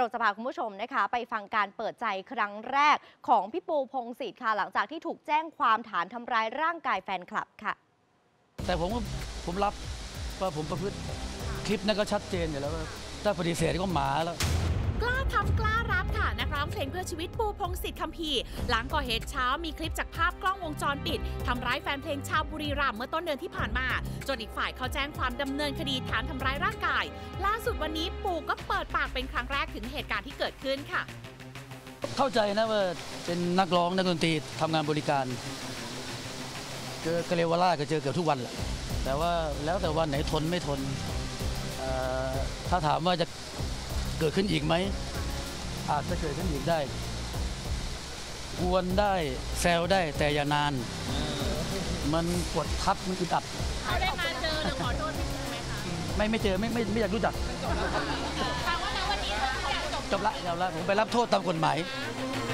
เราจะพาคุณผู้ชมนะคะ ไปฟังการเปิดใจครั้งแรกของพี่ปูพงศิษฐ์ค่ะ หลังจากที่ถูกแจ้งความฐานทำร้ายร่างกายแฟนคลับค่ะ แต่ผมก็ผมรับว่าผมประพฤติคลิปนั้นก็ชัดเจนอยู่แล้วว่าถ้าปฏิเสธก็หมาแล้ว กล้าทำกล้ารับค่ะนักร้ องเพลงเพื่อชีวิตปูพงศิษฐ์คัมภีร์หลังก่อเหตุเช้ามีคลิปจากภาพกล้องวงจรปิดทำร้ายแฟนเพลงชาวบุรีรัมย์เมื่อต้นเดือนที่ผ่านมา จนอีกฝ่ายเขาแจ้งความดำเนินคดีฐานทำร้ายร่างกาย ล่าสุดวันนี้ปูก็เปิดปากเป็นครั้งแรกถึงเหตุการณ์ที่เกิดขึ้นค่ะ เข้าใจนะว่าเป็นนักร้องนักดนตรีทำงานบริการเจอกระเลวล่าก็เจอเกือบทุกวันแหละแต่ว่าแล้วแต่วันไหนทนไม่ทนถ้าถามว่าจะเกิดขึ้นอีกไหม อาจจะเกิดขึ้นอีกได้กวนได้แซวได้แต่อย่านาน มันกดทับมันอึดอัดเขาได้มาเจอหรือขอโทษพี่ปูไหมคะไม่ไม่เจอไม่ไม่ไม่อยากรู้จักแปลว่าณวันนี้ทุกอย่างจบจบละจบละผมไปรับโทษตามกฎหมายแ